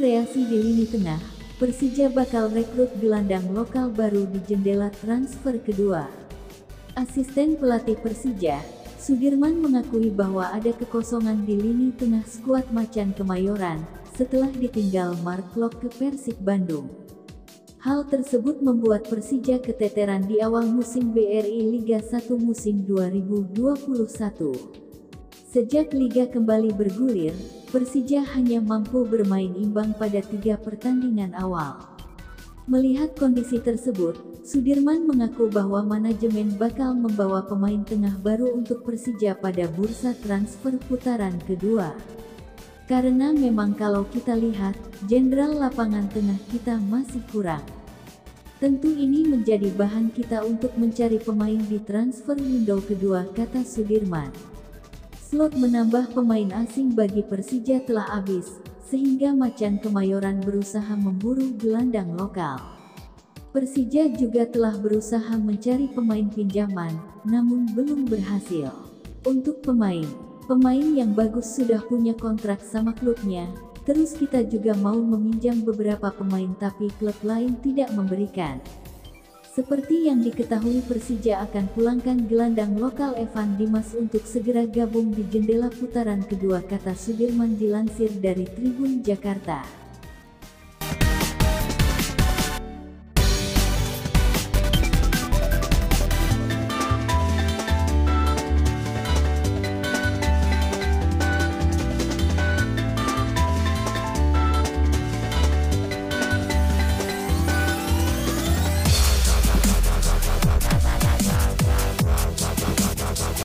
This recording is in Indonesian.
spekulasi di lini tengah, Persija bakal rekrut gelandang lokal baru di jendela transfer kedua. Asisten pelatih Persija, Sudirman mengakui bahwa ada kekosongan di lini tengah skuad Macan Kemayoran, setelah ditinggal Mark Klok ke Persik Bandung. Hal tersebut membuat Persija keteteran di awal musim BRI Liga 1 musim 2021. Sejak Liga kembali bergulir, Persija hanya mampu bermain imbang pada tiga pertandingan awal. Melihat kondisi tersebut, Sudirman mengaku bahwa manajemen bakal membawa pemain tengah baru untuk Persija pada bursa transfer putaran kedua. Karena memang kalau kita lihat, jenderal lapangan tengah kita masih kurang. Tentu ini menjadi bahan kita untuk mencari pemain di transfer window kedua, kata Sudirman. Slot menambah pemain asing bagi Persija telah habis, sehingga Macan Kemayoran berusaha memburu gelandang lokal. Persija juga telah berusaha mencari pemain pinjaman, namun belum berhasil. Untuk pemain, Pemain yang bagus sudah punya kontrak sama klubnya, terus kita juga mau meminjam beberapa pemain tapi klub lain tidak memberikan. Seperti yang diketahui Persija akan pulangkan gelandang lokal Evan Dimas untuk segera gabung di jendela putaran kedua kata Sudirman dilansir dari Tribun Jakarta.